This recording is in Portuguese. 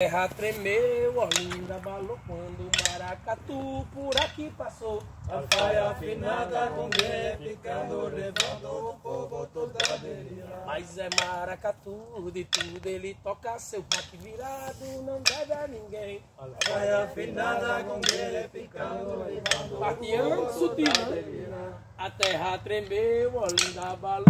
terra tremeu, Olinda abalou quando o maracatu por aqui passou. A faia afinada com ficando levando o povo toda dele. Mas é maracatu, de tudo ele toca seu paque virado, não deve a ninguém. A faia afinada com ficando levando o Partiando sutil, né? a terra tremeu, Olinda abalou.